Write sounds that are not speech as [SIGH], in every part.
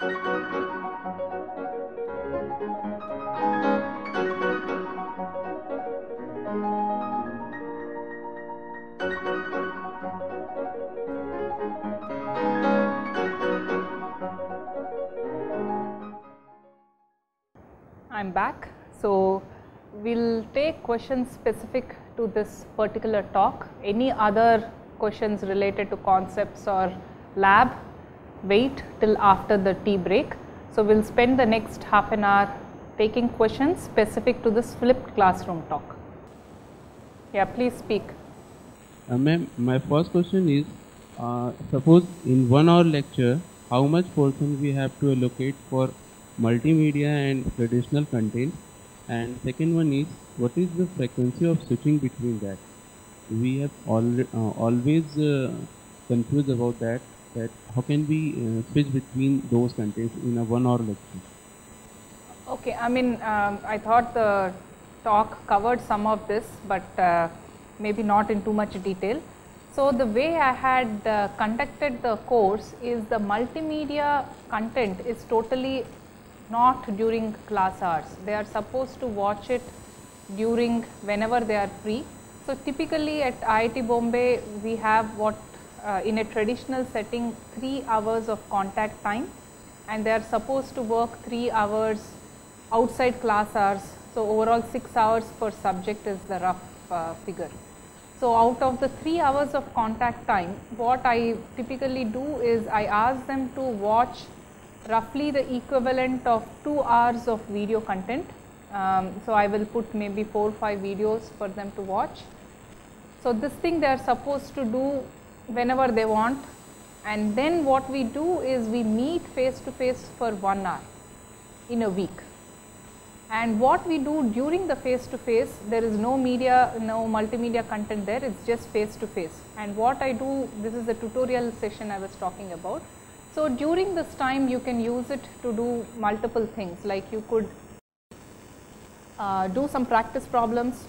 I'm back. So, we will take questions specific to this particular talk. Any other questions related to concepts or lab, wait till after the tea break. So, we will spend the next half an hour taking questions specific to this flipped classroom talk. Yeah, please speak. Uh, Ma'am, my first question is, uh, suppose in one hour lecture, how much portion we have to allocate for multimedia and traditional content? And second one is, what is the frequency of switching between that? We have al- uh, always uh, confused about that, that how can we uh, switch between those contents in a one hour lecture? Okay, I mean, um, I thought the talk covered some of this, but uh, maybe not in too much detail. So, the way I had uh, conducted the course is the multimedia content is totally not during class hours. They are supposed to watch it during whenever they are free. So, typically at IIT Bombay, we have what uh, in a traditional setting 3 hours of contact time and they are supposed to work 3 hours outside class hours. So, overall 6 hours per subject is the rough uh, figure. So, out of the 3 hours of contact time, what I typically do is I ask them to watch roughly the equivalent of 2 hours of video content. Um, so, I will put maybe 4 or 5 videos for them to watch. So, this thing they are supposed to do whenever they want and then what we do is we meet face to face for 1 hour in a week. And what we do during the face to face, there is no media, no multimedia content there, it is just face to face. And what I do, this is the tutorial session I was talking about. So, during this time you can use it to do multiple things like you could uh, do some practice problems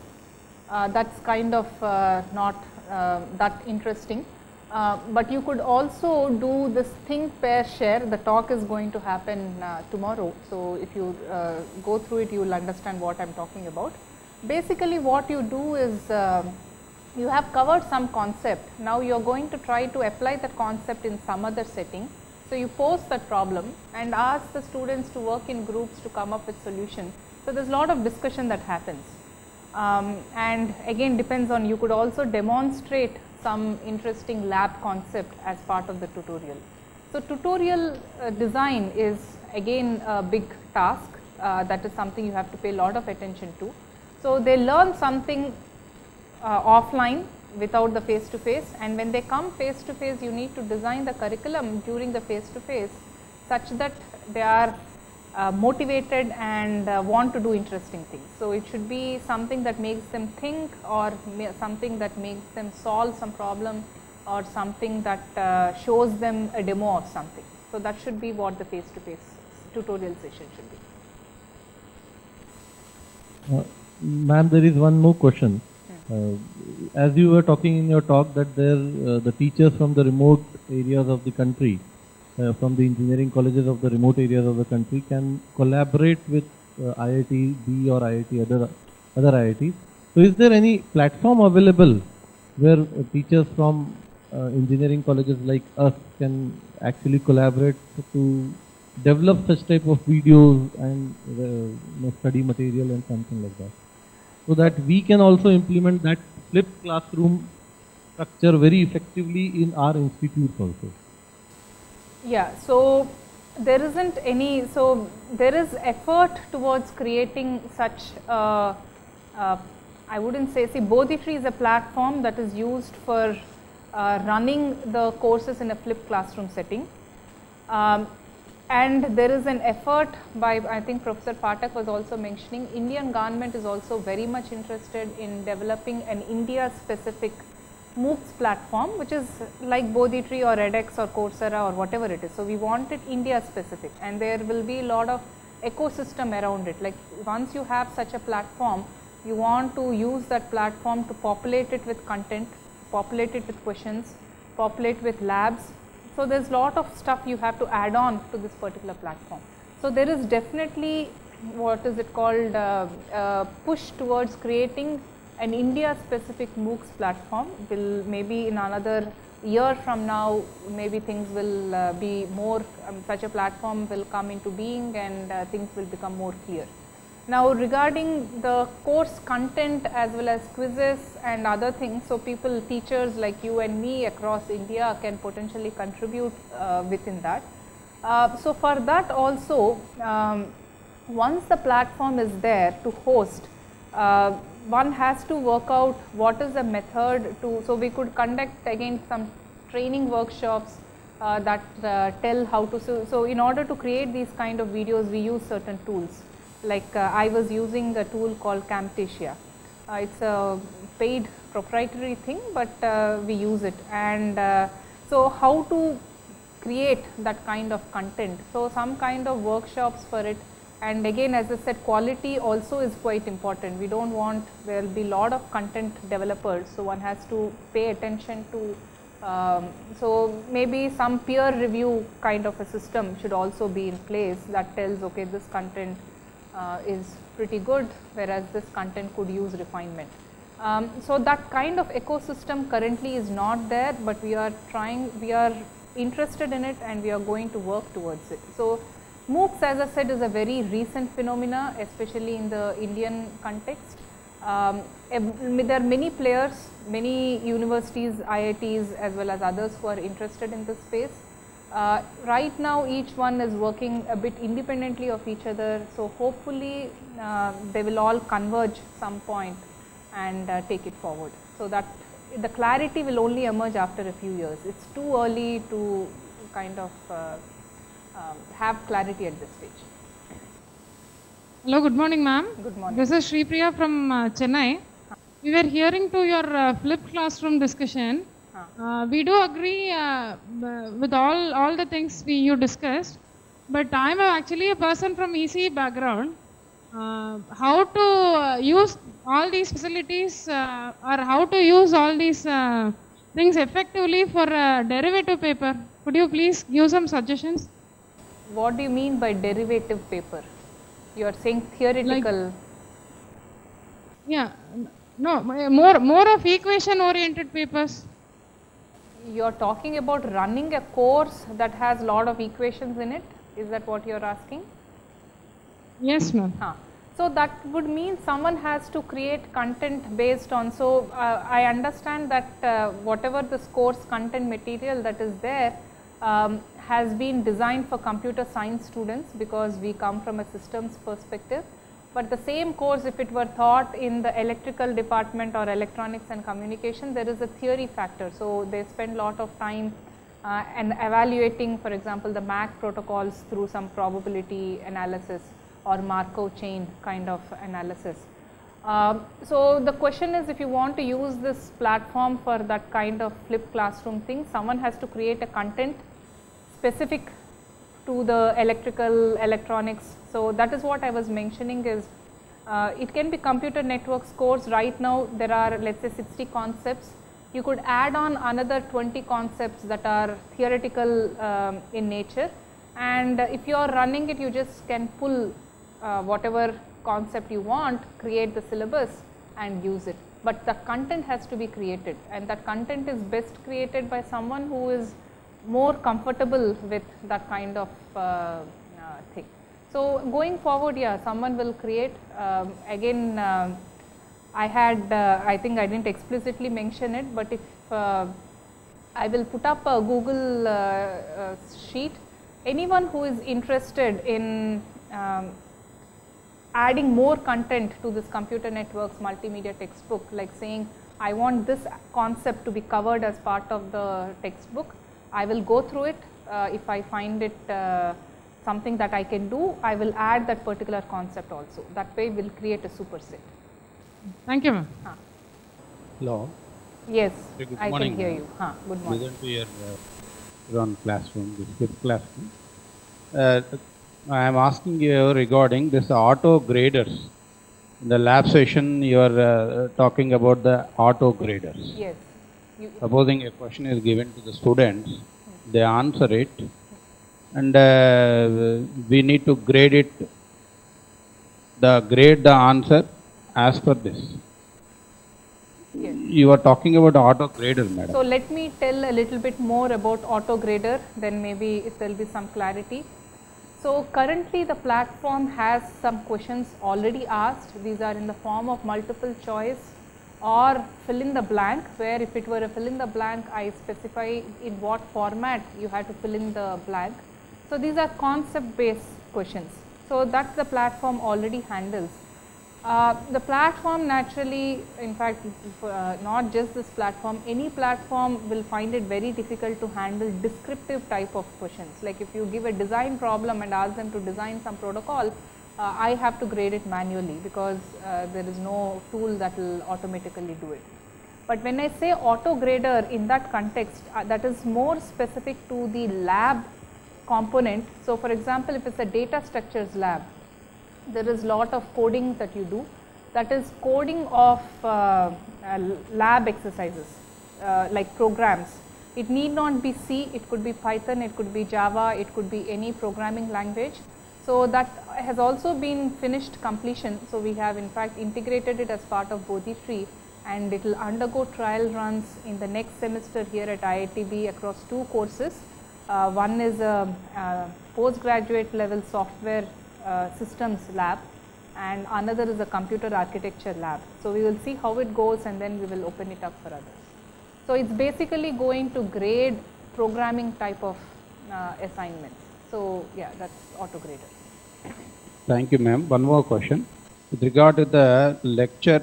uh, that is kind of uh, not uh, that interesting. Uh, but you could also do this think pair share the talk is going to happen uh, tomorrow. So, if you go through it you will understand what I am talking about. Basically what you do is um, you have covered some concept now you are going to try to apply that concept in some other setting. So, you pose that problem and ask the students to work in groups to come up with solution. So, there is a lot of discussion that happens um, and again depends on you could also demonstrate some interesting lab concept as part of the tutorial. So, tutorial uh, design is again a big task uh, that is something you have to pay a lot of attention to. So, they learn something uh, offline without the face to face and when they come face to face you need to design the curriculum during the face to face such that they are uh, motivated and uh, want to do interesting things. So, it should be something that makes them think or something that makes them solve some problem or something that uh, shows them a demo of something. So, that should be what the face to face tutorial session should be. Ma'am, there is one more question. Uh, as you were talking in your talk that there uh, the teachers from the remote areas of the country uh, from the engineering colleges of the remote areas of the country can collaborate with uh, IIT B or IIT other other IITs. So, is there any platform available where uh, teachers from uh, engineering colleges like us can actually collaborate to develop such type of videos and you know, study material and something like that? so that we can also implement that flipped classroom structure very effectively in our institutes also. Yeah, so there isn't any, so there is effort towards creating such, uh, uh, I wouldn't say, see Bodhitree is a platform that is used for uh, running the courses in a flipped classroom setting. Um, and there is an effort by I think Professor Phatak was also mentioning Indian government is also very much interested in developing an India specific MOOCs platform which is like Bodhitree or edX or Coursera or whatever it is. So, we want it India specific and there will be a lot of ecosystem around it like once you have such a platform you want to use that platform to populate it with content, populate it with questions, populate with labs So, there is lot of stuff you have to add on to this particular platform. So, there is definitely what is it called uh, uh, push towards creating an India specific MOOCs platform will maybe in another year from now maybe things will uh, be more um, such a platform will come into being and uh, things will become more clear. Now regarding the course content as well as quizzes and other things, so people teachers like you and me across India can potentially contribute uh, within that. Uh, so for that also um, once the platform is there to host, uh, one has to work out what is the method to, so we could conduct again some training workshops uh, that uh, tell how to, so, so, in order to create these kind of videos we use certain tools like uh, I was using a tool called Camtasia. Uh, it is a paid proprietary thing, but uh, we use it and so how to create that kind of content. So, some kind of workshops for it and again as I said quality also is quite important. We do not want there will be lot of content developers. So, one has to pay attention to um, so maybe some peer review kind of a system should also be in place that tells okay this content uh, is pretty good whereas this content could use refinement. Um, so that kind of ecosystem currently is not there, but we are trying, we are interested in it and we are going to work towards it. So MOOCs as I said is a very recent phenomena especially in the Indian context. Um, there are many players, many universities, IITs as well as others who are interested in this space. Uh, right now each one is working a bit independently of each other. So, hopefully uh, they will all converge some point and uh, take it forward. So, that the clarity will only emerge after a few years. It is too early to kind of uh, um, have clarity at this stage. Hello, good morning ma'am. Good morning. This is Sri Priya from uh, Chennai. We were hearing to your uh, flipped classroom discussion. Uh, we do agree uh, with all, all the things we, you discussed, but I am actually a person from EC background. Uh, how to uh, use all these facilities uh, or how to use all these uh, things effectively for a derivative paper? Could you please give some suggestions? What do you mean by derivative paper? You are saying theoretical. Like, yeah, no, more, more of equation oriented papers. You are talking about running a course that has lot of equations in it. Is that what you are asking? Yes, ma'am. Huh. So that would mean someone has to create content based on. So uh, I understand that uh, whatever this course content material that is there um, has been designed for computer science students because we come from a systems perspective. But the same course if it were taught in the electrical department or electronics and communication there is a theory factor. So they spend a lot of time uh, and evaluating for example the MAC protocols through some probability analysis or Markov chain kind of analysis. Um, so the question is if you want to use this platform for that kind of flipped classroom thing, someone has to create a content specific to the electrical electronics. So that is what I was mentioning is uh, it can be computer networks course right now there are let us say 60 concepts. You could add on another 20 concepts that are theoretical um, in nature and if you are running it you just can pull uh, whatever concept you want, create the syllabus and use it. But the content has to be created and that content is best created by someone who is more comfortable with that kind of uh, uh, thing. So, going forward yeah someone will create um, again uh, I had uh, I think I did not explicitly mention it, but if uh, I will put up a Google uh, sheet anyone who is interested in um, adding more content to this computer networks multimedia textbook like saying I want this concept to be covered as part of the textbook. I will go through it. Uh, if I find it uh, something that I can do, I will add that particular concept also. That way we will create a superset. Thank you, ma'am. Huh. Hello. Yes, Good I morning, can hear ma'am. you. Huh, good morning. Listen to your uh, on classroom, this fifth classroom. Uh, I am asking you regarding this auto graders. In the lab session, you are uh, talking about the auto graders. Yes. Supposing a question is given to the students, they answer it, and uh, we need to grade it, the grade the answer as per this. Yes. You are talking about auto grader, madam. So let me tell a little bit more about auto grader, then maybe there will be some clarity. So currently the platform has some questions already asked. These are in the form of multiple choice or fill in the blank where if it were a fill in the blank I specify in what format you have to fill in the blank. So these are concept based questions. So that's the platform already handles. Uh, the platform naturally, in fact, uh, not just this platform, any platform will find it very difficult to handle descriptive type of questions. Like if you give a design problem and ask them to design some protocol, uh, I have to grade it manually because uh, there is no tool that will automatically do it. But when I say auto grader in that context, uh, that is more specific to the lab component. So, for example, if it is a data structures lab, there is a lot of coding that you do that is coding of uh, uh, lab exercises uh, like programs. It need not be C, it could be Python, it could be Java, it could be any programming language. So, that has also been finished completion. So, we have in fact integrated it as part of Bodhi tree and it will undergo trial runs in the next semester here at IITB across two courses. Uh, one is a, a postgraduate level software uh, systems lab and another is a computer architecture lab. So, we will see how it goes and then we will open it up for others. So, it is basically going to grade programming type of uh, assignments. So, yeah that is auto grader. Thank you, ma'am. One more question. With regard to the lecture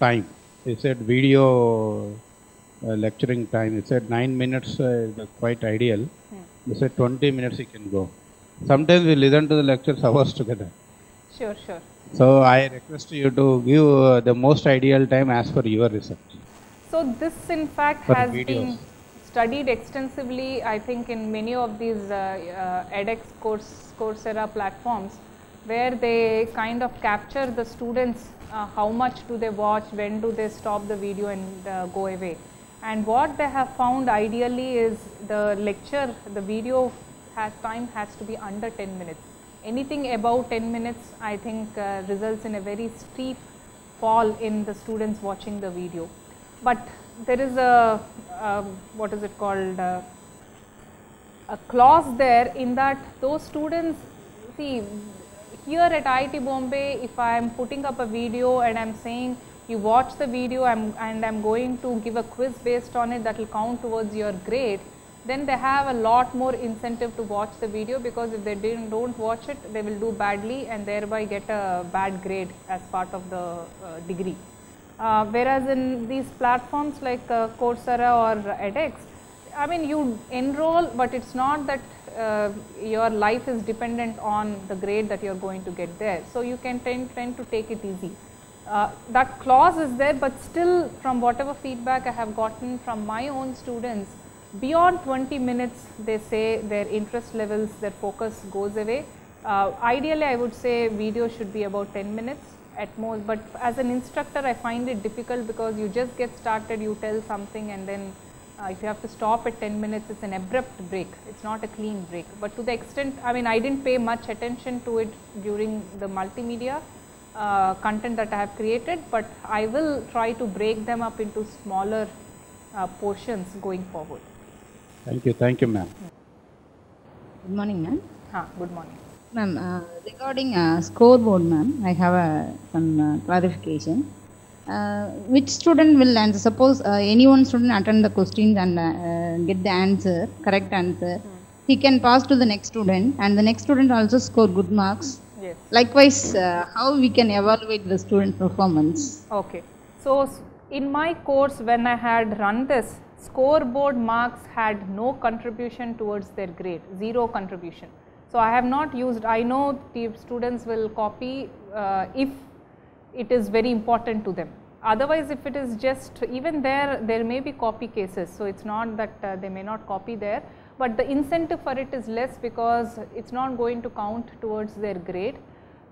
time, you said video uh, lecturing time, you said 9 minutes uh, is quite ideal. Hmm. You said 20 minutes you can go. Sometimes we listen to the lectures [LAUGHS] hours together. Sure, sure. So, I request you to give uh, the most ideal time as per your research. So, this in fact For has videos. been studied extensively I think in many of these uh, uh, edX course Coursera platforms where they kind of capture the students uh, how much do they watch, when do they stop the video and uh, go away. And what they have found ideally is the lecture, the video has time has to be under 10 minutes. Anything above 10 minutes I think results in a very steep fall in the students watching the video. But there is a um, what is it called uh, a clause there in that those students see here at IIT Bombay if I am putting up a video and I am saying you watch the video and I am going to give a quiz based on it that will count towards your grade then they have a lot more incentive to watch the video because if they didn't don't watch it they will do badly and thereby get a bad grade as part of the uh, degree. Uh, whereas in these platforms like uh, Coursera or edX, I mean you enroll but it's not that uh, your life is dependent on the grade that you are going to get there. So, you can tend, tend to take it easy. Uh, that clause is there, but still from whatever feedback I have gotten from my own students, beyond 20 minutes they say their interest levels, their focus goes away. Uh, ideally, I would say video should be about 10 minutes at most, but as an instructor I find it difficult because you just get started, you tell something and then uh, if you have to stop at 10 minutes, it's an abrupt break, it's not a clean break. But to the extent, I mean, I didn't pay much attention to it during the multimedia uh, content that I have created, but I will try to break them up into smaller uh, portions going forward. Thank you, thank you, ma'am. Good morning, ma'am. Ha, good morning. Ma'am, uh, regarding uh, scoreboard, ma'am, I have a, some uh, clarification. Uh, which student will answer? Suppose uh, any one student attend the questions and uh, get the answer, correct answer. He can pass to the next student, and the next student also score good marks. Yes. Likewise, uh, how we can evaluate the student performance? Okay. So, in my course when I had run this, scoreboard marks had no contribution towards their grade, zero contribution. So, I have not used, I know the students will copy uh, if it is very important to them. Otherwise, if it is just even there, there may be copy cases. So, it is not that uh, they may not copy there, but the incentive for it is less because it is not going to count towards their grade.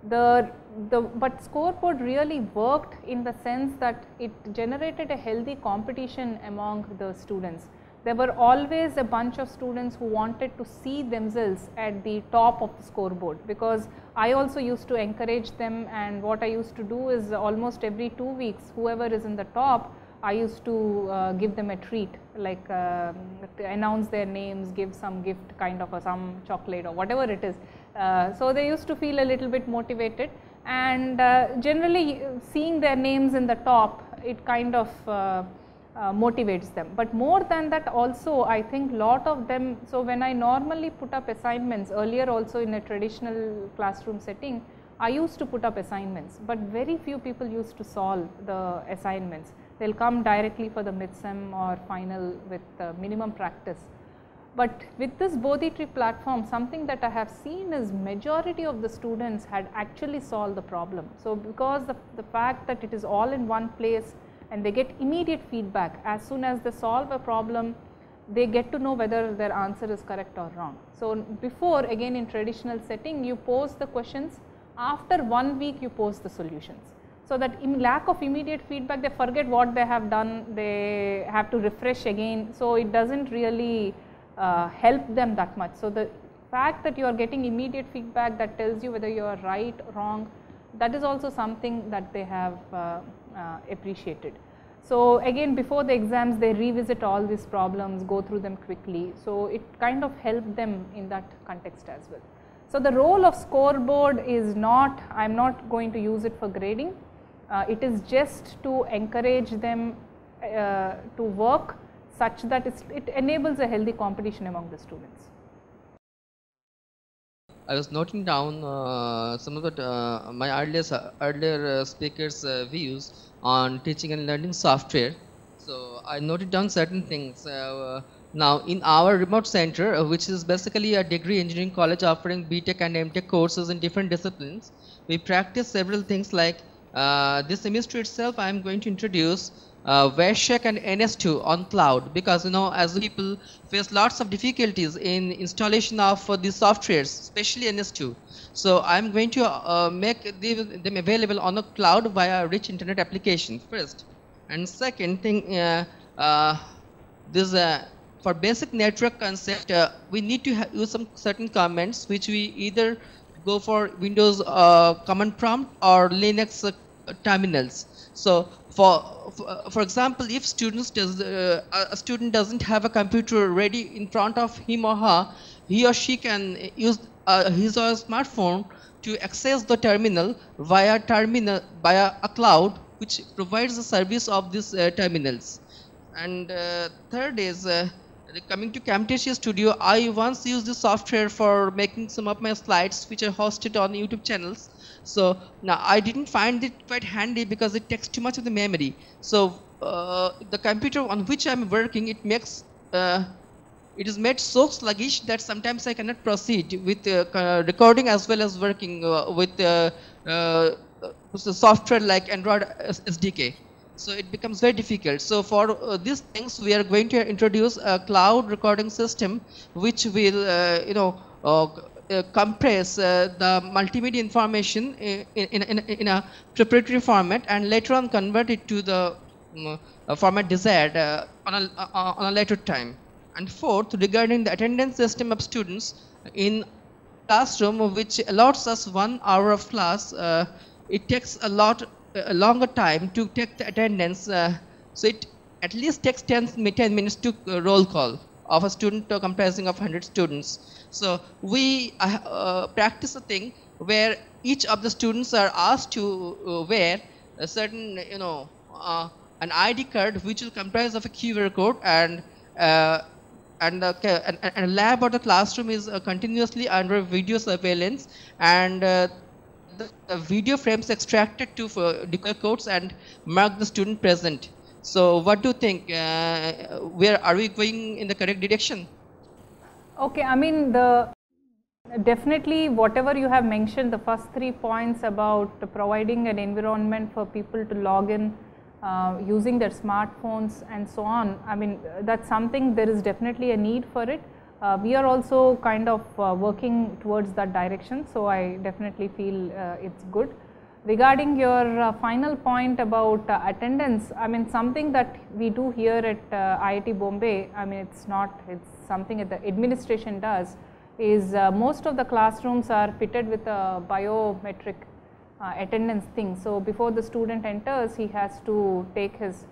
The, the but scoreboard really worked in the sense that it generated a healthy competition among the students. There were always a bunch of students who wanted to see themselves at the top of the scoreboard because I also used to encourage them and what I used to do is almost every two weeks whoever is in the top I used to uh, give them a treat like uh, announce their names, give some gift kind of some chocolate or whatever it is. Uh, so, they used to feel a little bit motivated and uh, generally seeing their names in the top it kind of uh, motivates them. But more than that also I think lot of them, so when I normally put up assignments earlier also in a traditional classroom setting, I used to put up assignments, but very few people used to solve the assignments. They will come directly for the midsem or final with uh, minimum practice. But with this Bodhi tree platform, something that I have seen is majority of the students had actually solved the problem. So, because the, the fact that it is all in one place and they get immediate feedback as soon as they solve a problem, they get to know whether their answer is correct or wrong. So, before again in traditional setting, you pose the questions, after one week you pose the solutions. So, that in lack of immediate feedback, they forget what they have done, they have to refresh again. So, it does not really uh, help them that much. So, the fact that you are getting immediate feedback that tells you whether you are right, or wrong, that is also something that they have uh, uh, appreciated. So, again before the exams they revisit all these problems, go through them quickly. So, it kind of helped them in that context as well. So, the role of scoreboard is not, I am not going to use it for grading, uh, it is just to encourage them uh, to work such that it enables a healthy competition among the students. I was noting down uh, some of the uh, my earlier earlier uh, speakers' uh, views on teaching and learning software. So I noted down certain things. Uh, now in our remote center, uh, which is basically a degree engineering college offering BTech and MTech courses in different disciplines, we practice several things like this semester itself. I am going to introduce uh, and NS2 on cloud because you know as people face lots of difficulties in installation of uh, these softwares especially NS2 so I'm going to uh, make them available on the cloud via rich internet application first. And second thing uh, uh, this uh, for basic network concept we need to use some certain commands which we either go for Windows command prompt or Linux terminals so for, for, for example, if students does, uh, a student doesn't have a computer ready in front of him or her, he or she can use uh, his or her smartphone to access the terminal via terminal via a cloud which provides the service of these uh, terminals. And uh, third is uh, coming to Camtasia Studio, I once used the software for making some of my slides which are hosted on YouTube channels. So now I didn't find it quite handy because it takes too much of the memory. So uh, the computer on which I'm working, it makes uh, it is made so sluggish that sometimes I cannot proceed with uh, recording as well as working uh, with uh, uh, software like Android SDK. So it becomes very difficult. So for these things, we are going to introduce a cloud recording system, which will, you know, uh, compress uh, the multimedia information in, in, in, in, a proprietary format and later on convert it to the um, format desired uh, on, a, on a later time. And fourth, regarding the attendance system of students in classroom which allows us one hour of class, uh, it takes a lot a longer time to take the attendance. Uh, so it at least takes 10, 10 minutes to uh, roll call of a student comprising of 100 students. So we uh, uh, practice a thing where each of the students are asked to uh, wear a certain, you know, uh, an ID card which will comprise of a QR code and uh, and, and, and, a lab or the classroom is uh, continuously under video surveillance and the, the, video frames extracted to decoy codes and mark the student present. So what do you think? where are we going in the correct direction? Okay, I mean the definitely whatever you have mentioned the first three points about providing an environment for people to log in uh, using their smartphones and so on. I mean that's something there is definitely a need for it. Uh, we are also kind of uh, working towards that direction. So, I definitely feel uh, it's good. Regarding your uh, final point about uh, attendance, I mean something that we do here at uh, IIT Bombay, I mean it's not, it's something that the administration does, is uh, most of the classrooms are fitted with a biometric uh, attendance thing. So, before the student enters, he has to take his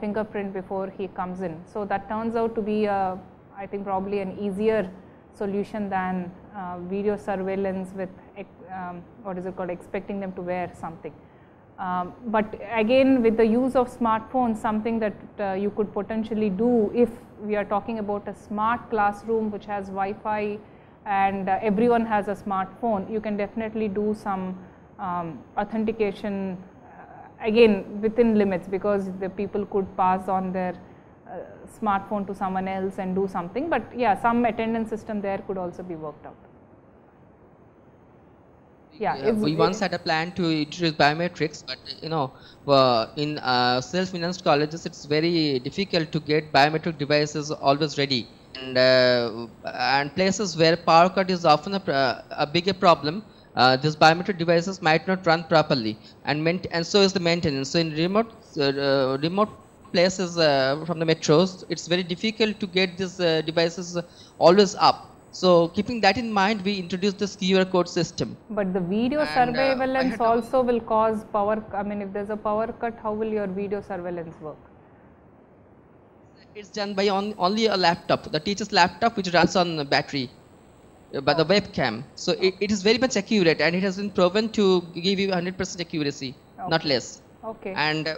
fingerprint before he comes in. So, that turns out to be a, I think probably an easier solution than video surveillance with um, what is it called expecting them to wear something. Um, but again with the use of smartphones something that uh, you could potentially do if we are talking about a smart classroom which has Wi-Fi and uh, everyone has a smartphone you can definitely do some um, authentication uh, again within limits because the people could pass on their uh, smartphone to someone else and do something but yeah some attendance system there could also be worked out yeah, Uh, we once had a plan to introduce biometrics, but you know, uh, in uh, self-financed colleges, it's very difficult to get biometric devices always ready. And, uh, and places where power cut is often a, a bigger problem, uh, these biometric devices might not run properly, and and so is the maintenance. So in remote uh, uh, remote places uh, from the metros, it's very difficult to get these uh, devices always up. So keeping that in mind, we introduced this QR code system. But the video And, uh, surveillance had to- also will cause power, I mean if there is a power cut, how will your video surveillance work? It's done by on, only a laptop, the teacher's laptop, which runs on a battery uh, by the webcam. So it, it is very much accurate, and it has been proven to give you 100% accuracy, not less. Okay. And uh,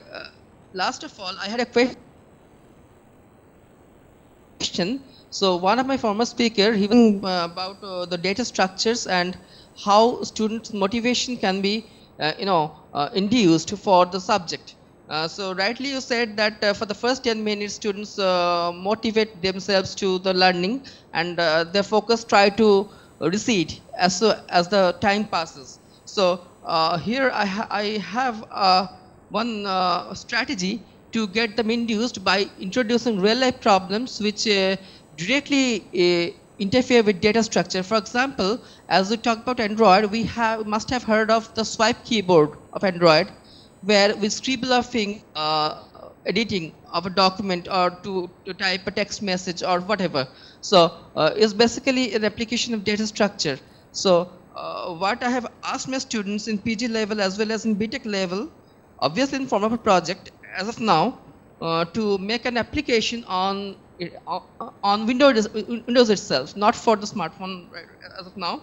last of all, I had a que- question. So one of my former speaker, he was uh, about uh, the data structures and how students' motivation can be, uh, you know, uh, induced for the subject. Uh, so rightly you said that uh, for the first 10 minutes students uh, motivate themselves to the learning and uh, their focus try to recede as, so, as the time passes. So uh, here I, ha I have uh, one uh, strategy to get them induced by introducing real life problems which uh, directly uh, interfere with data structure. For example, as we talk about Android, we have must have heard of the swipe keyboard of Android, where we scribble a thing, uh, editing of a document or to, to type a text message or whatever. So uh, it's basically an application of data structure. So uh, what I have asked my students in PG level as well as in BTech level, obviously in form of a project as of now, uh, to make an application on on- on Windows Windows itself, not for the smartphone right, as of now,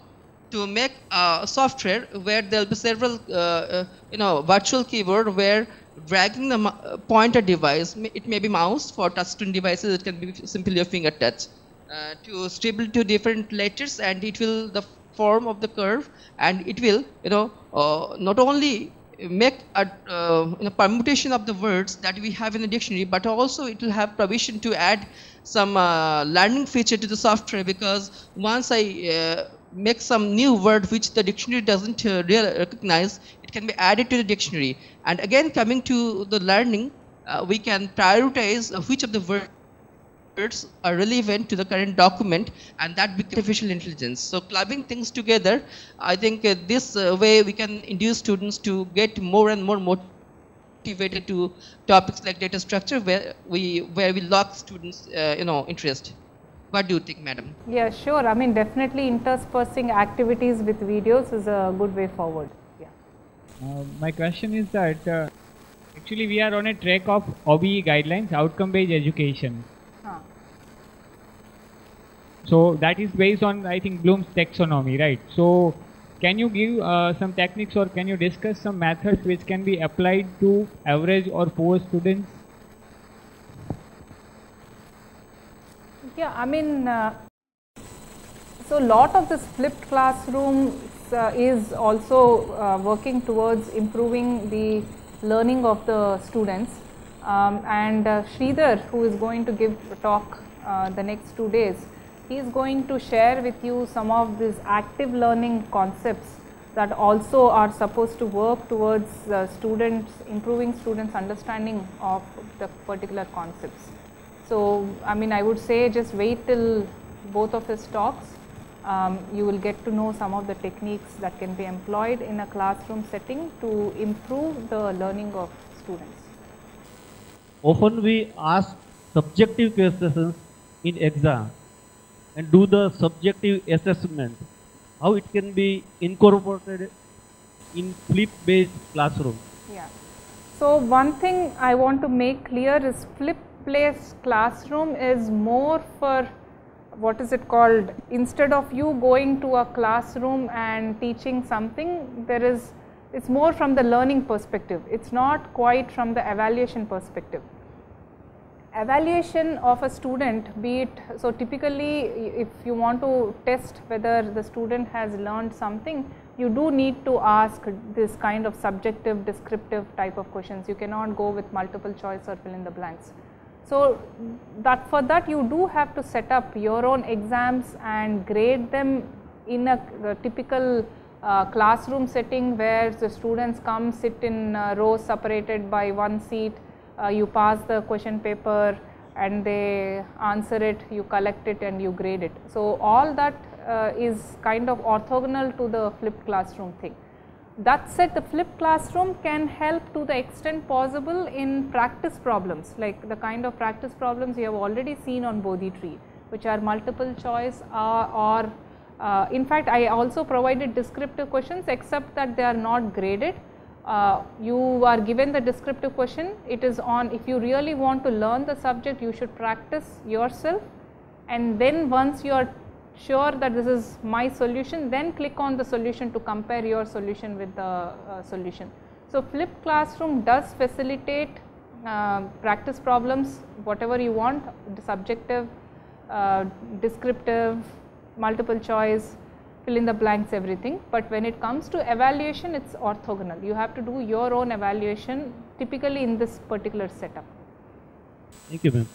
to make uh, software where there'll be several uh, uh, you know virtual keyboard where dragging the uh, pointer device, it may be mouse for touchscreen devices, it can be simply a finger touch, uh, to scribble to different letters and it will the form of the curve and it will you know uh, not only make a uh, you know, permutation of the words that we have in the dictionary but also it will have provision to add some uh, learning feature to the software because once I uh, make some new word which the dictionary doesn't uh, recognize it can be added to the dictionary. And again coming to the learning uh, we can prioritize which of the words words are relevant to the current document and that becomes artificial intelligence. So clubbing things together, I think uh, this uh, way we can induce students to get more and more motivated to topics like data structure where we where we lock students uh, you know interest. What do you think madam? Yeah, sure. I mean, definitely interspersing activities with videos is a good way forward. Yeah. Uh, my question is that uh, actually we are on a track of OBE guidelines, outcome based education. So that is based on I think Bloom's taxonomy, right? So can you give uh, some techniques or can you discuss some methods which can be applied to average or poor students? Yeah, I mean, uh, so a lot of this flipped classroom uh, is also uh, working towards improving the learning of the students. Um, and uh, Sridhar, who is going to give a talk uh, the next two days, he is going to share with you some of these active learning concepts that also are supposed to work towards uh, students, improving students' understanding of the particular concepts. So, I mean, I would say just wait till both of his talks um, you will get to know some of the techniques that can be employed in a classroom setting to improve the learning of students. Often we ask subjective questions in exam and do the subjective assessment. How it can be incorporated in flip based classroom? Yeah. So one thing I want to make clear is flip based classroom is more for what is it called instead of you going to a classroom and teaching something there is it's more from the learning perspective it's not quite from the evaluation perspective evaluation of a student be it so typically if you want to test whether the student has learned something you do need to ask this kind of subjective descriptive type of questions. You cannot go with multiple choice or fill in the blanks. So that for that you do have to set up your own exams and grade them in a, typical uh, classroom setting where the students come sit in uh, rows separated by one seat uh, you pass the question paper and they answer it, you collect it and you grade it. So, all that uh, is kind of orthogonal to the flipped classroom thing. That said the flipped classroom can help to the extent possible in practice problems like the kind of practice problems you have already seen on Bodhi tree which are multiple choice uh, or uh, in fact I also provided descriptive questions except that they are not graded uh, you are given the descriptive question, it is on if you really want to learn the subject you should practice yourself and then once you are sure that this is my solution then click on the solution to compare your solution with the uh, solution. So, flipped classroom does facilitate uh, practice problems whatever you want subjective, uh, descriptive, multiple choice fill in the blanks everything, but when it comes to evaluation it is orthogonal. You have to do your own evaluation typically in this particular setup. Thank you ma'am.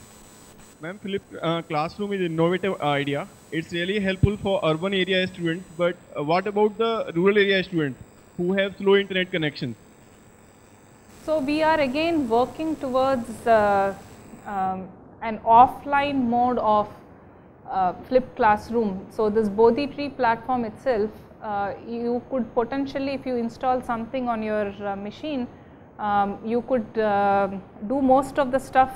Ma'am, Philip, uh, classroom is an innovative idea. It's really helpful for urban area students, but uh, what about the rural area students who have slow internet connections? So, we are again working towards uh, um, an offline mode of uh, flipped classroom. So, this Bodhi tree platform itself, uh, you could potentially if you install something on your uh, machine, um, you could uh, do most of the stuff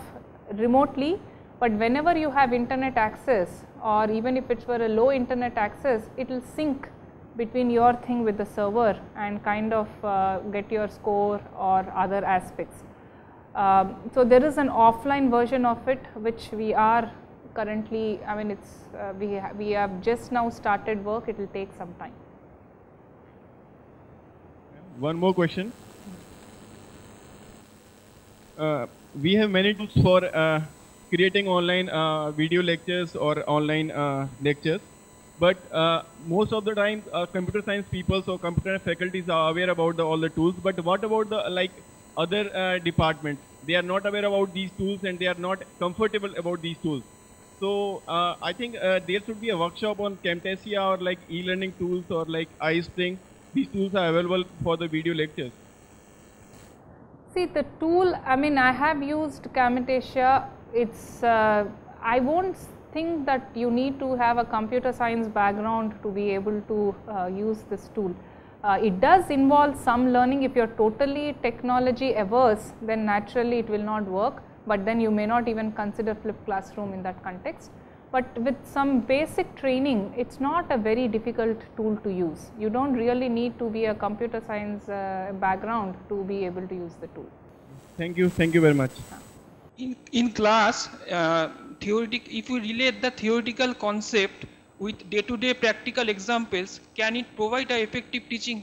remotely, but whenever you have internet access or even if it were a low internet access, it will sync between your thing with the server and kind of uh, get your score or other aspects. Um, so, there is an offline version of it which we are currently I mean it's uh, we, ha we have just now started work it will take some time. One more question. Uh, we have many tools for uh, creating online uh, video lectures or online uh, lectures, but uh, most of the time computer science people or computer faculties are aware about the, all the tools, but what about the like other departments? They are not aware about these tools and they are not comfortable about these tools. So uh, I think uh, there should be a workshop on Camtasia or like e-learning tools or like iSpring. These tools are available for the video lectures. See the tool, I mean I have used Camtasia, it's, uh, I won't think that you need to have a computer science background to be able to uh, use this tool. Uh, it does involve some learning if you are totally technology averse then naturally it will not work but then you may not even consider flipped classroom in that context. But with some basic training, it is not a very difficult tool to use. You do not really need to be a computer science uh, background to be able to use the tool. Thank you, thank you very much. In, in class, uh, theoretic, if you relate the theoretical concept with day-to-day -day practical examples, can it provide a effective teaching?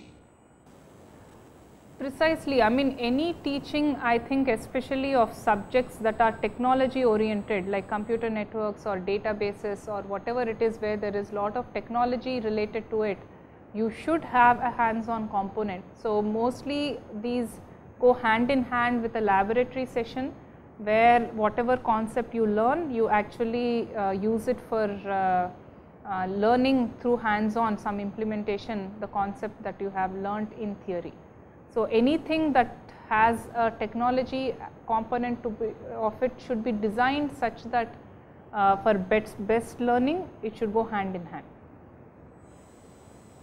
Precisely, I mean any teaching I think especially of subjects that are technology oriented like computer networks or databases or whatever it is where there is a lot of technology related to it, you should have a hands on component. So, mostly these go hand in hand with a laboratory session where whatever concept you learn you actually uh, use it for uh, uh, learning through hands on some implementation the concept that you have learned in theory. So, anything that has a technology component to be of it should be designed such that uh, for best, best learning it should go hand in hand.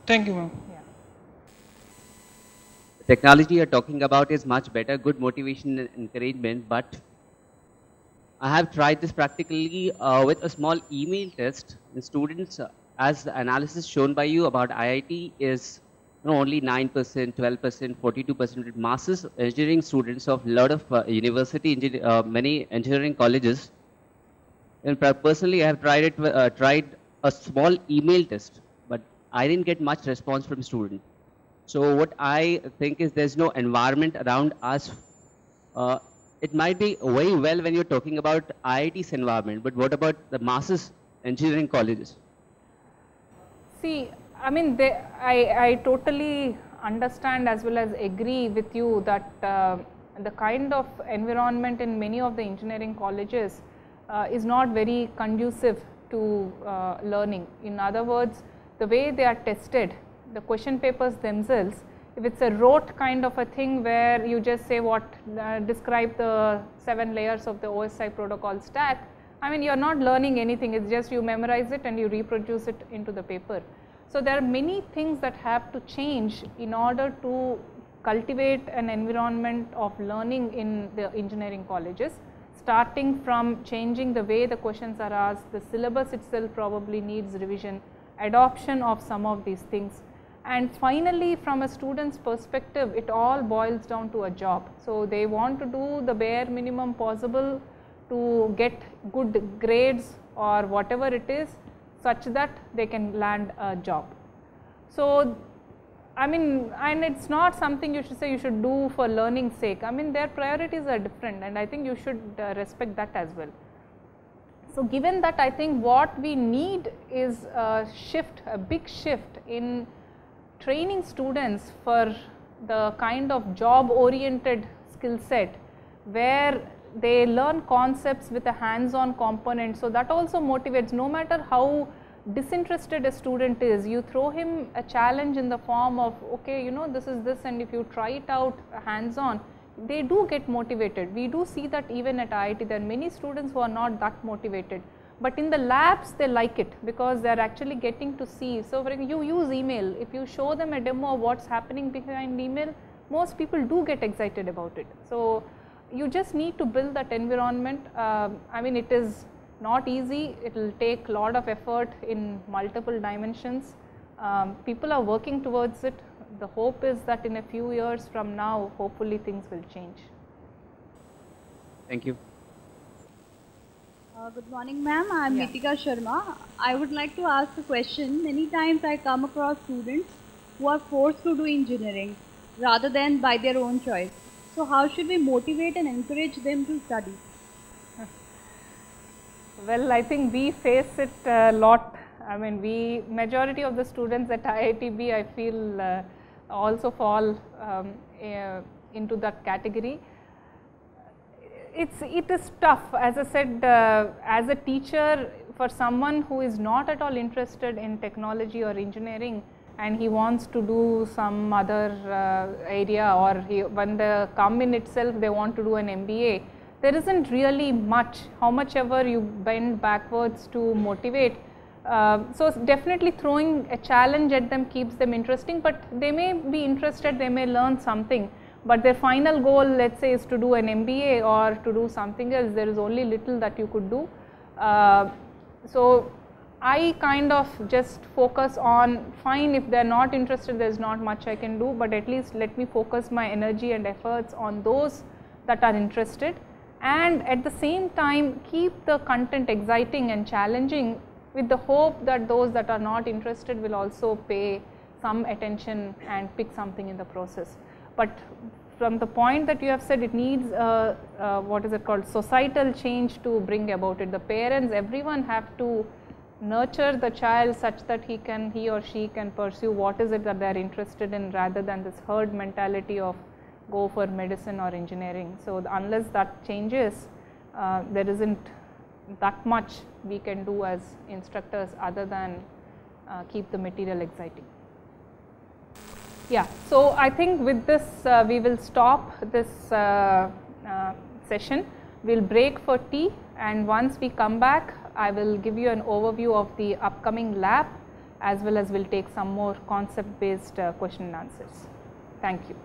Thank you, ma'am. technology you're talking about is much better, good motivation and encouragement, but I have tried this practically uh, with a small email test. The students, uh, as the analysis shown by you about IIT is you know, only 9%, 12%, 42% with masses engineering students of lot of uh, university, uh, many engineering colleges. And personally, I have tried it, uh, tried a small email test, but I didn't get much response from students. So what I think is there's no environment around us. Uh, it might be very well when you're talking about IIT's environment, but what about the masses engineering colleges? See, I mean, they, I, I totally understand as well as agree with you that uh, the kind of environment in many of the engineering colleges uh, is not very conducive to uh, learning. In other words, the way they are tested, the question papers themselves, if it's a rote kind of a thing where you just say what, uh, describe the seven layers of the OSI protocol stack, I mean, you're not learning anything, it's just you memorize it and you reproduce it into the paper. So, there are many things that have to change in order to cultivate an environment of learning in the engineering colleges, starting from changing the way the questions are asked, the syllabus itself probably needs revision, adoption of some of these things. And finally, from a student's perspective, it all boils down to a job. So, they want to do the bare minimum possible to get good grades or whatever it is such that they can land a job. So, I mean and it is not something you should say you should do for learning sake, I mean their priorities are different and I think you should uh, respect that as well. So, given that I think what we need is a shift, a big shift in training students for the kind of job oriented skill set where they learn concepts with a hands on component. So, that also motivates no matter how disinterested a student is, you throw him a challenge in the form of okay you know this is this and if you try it out hands on, they do get motivated. We do see that even at IIT there are many students who are not that motivated, but in the labs they like it because they are actually getting to see. So, for example, you use email, if you show them a demo of what is happening behind email, most people do get excited about it. So, you just need to build that environment. Uh, I mean it is not easy, it will take lot of effort in multiple dimensions. Um, people are working towards it. The hope is that in a few years from now, hopefully things will change. Thank you. Uh, good morning, ma'am. I'm Yeah. Nitika Sharma. I would like to ask a question. Many times I come across students who are forced to do engineering rather than by their own choice. So, how should we motivate and encourage them to study? Well, I think we face it a lot. I mean, we majority of the students at IITB, I feel uh, also fall um, uh, into that category. It's it is tough, as I said, uh, as a teacher for someone who is not at all interested in technology or engineering, and he wants to do some other uh, area, or he, when they come in itself, they want to do an MBA there isn't really much how much ever you bend backwards to motivate. Uh, so, definitely throwing a challenge at them keeps them interesting, but they may be interested, they may learn something, but their final goal let us say is to do an MBA or to do something else, there is only little that you could do. Uh, so, I kind of just focus on fine if they are not interested there is not much I can do, but at least let me focus my energy and efforts on those that are interested and at the same time keep the content exciting and challenging with the hope that those that are not interested will also pay some attention and pick something in the process. But from the point that you have said it needs a, a what is it called societal change to bring about it. The parents everyone have to nurture the child such that he can he or she can pursue what is it that they are interested in rather than this herd mentality of go for medicine or engineering. So, unless that changes, uh, there isn't that much we can do as instructors other than uh, keep the material exciting. Yeah, so I think with this uh, we will stop this uh, uh, session. We will break for tea and once we come back I will give you an overview of the upcoming lab as well as we'll take some more concept based uh, question and answers. Thank you.